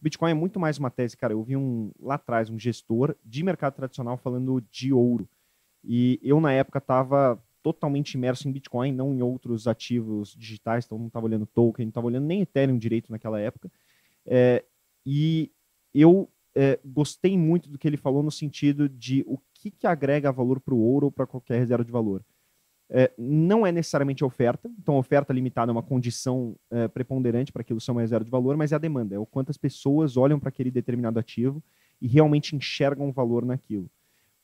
Bitcoin é muito mais uma tese, cara. Eu vi um lá atrás um gestor de mercado tradicional falando de ouro. E eu, na época, estava totalmente imerso em Bitcoin, não em outros ativos digitais, então não estava olhando token, não estava olhando nem Ethereum direito naquela época. É, e eu é, gostei muito do que ele falou no sentido de o que, que agrega valor para o ouro ou para qualquer reserva de valor. É, não é necessariamente a oferta, então a oferta limitada é uma condição é, preponderante para aquilo ser uma reserva de valor, mas é a demanda, é o quantas pessoas olham para aquele determinado ativo e realmente enxergam valor naquilo.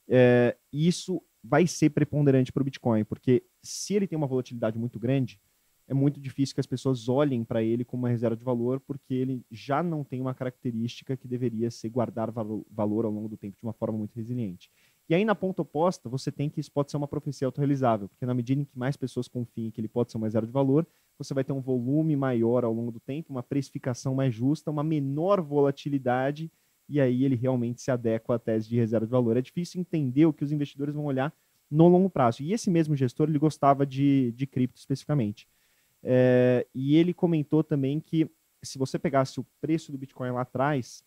É, isso vai ser preponderante para o Bitcoin, porque se ele tem uma volatilidade muito grande, é muito difícil que as pessoas olhem para ele como uma reserva de valor, porque ele já não tem uma característica que deveria ser guardar valor ao longo do tempo de uma forma muito resiliente. E aí, na ponta oposta, você tem que isso pode ser uma profecia autorrealizável, porque na medida em que mais pessoas confiem que ele pode ser uma reserva de valor, você vai ter um volume maior ao longo do tempo, uma precificação mais justa, uma menor volatilidade e aí ele realmente se adequa à tese de reserva de valor. É difícil entender o que os investidores vão olhar no longo prazo. E esse mesmo gestor, ele gostava de, de cripto especificamente. É, e ele comentou também que se você pegasse o preço do Bitcoin lá atrás,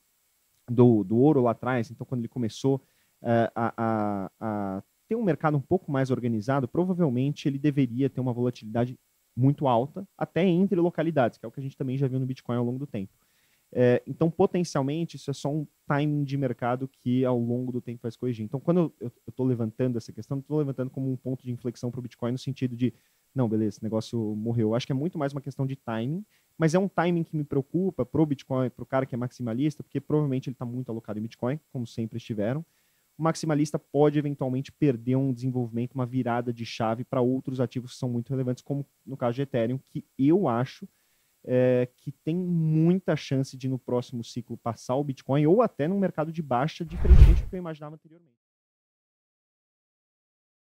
do, do ouro lá atrás, então quando ele começou a, a, a ter um mercado um pouco mais organizado, provavelmente ele deveria ter uma volatilidade muito alta, até entre localidades, que é o que a gente também já viu no Bitcoin ao longo do tempo. É, então, potencialmente, isso é só um timing de mercado que ao longo do tempo vai se corrigir. Então, quando eu estou levantando essa questão, estou levantando como um ponto de inflexão para o Bitcoin no sentido de, não, beleza, esse negócio morreu. Eu acho que é muito mais uma questão de timing, mas é um timing que me preocupa para o Bitcoin, para o cara que é maximalista, porque provavelmente ele está muito alocado em Bitcoin, como sempre estiveram. O maximalista pode eventualmente perder um desenvolvimento, uma virada de chave para outros ativos que são muito relevantes, como no caso de Ethereum, que eu acho é, que tem muita chance de no próximo ciclo passar o Bitcoin ou até num mercado de baixa, diferentemente do que eu imaginava anteriormente.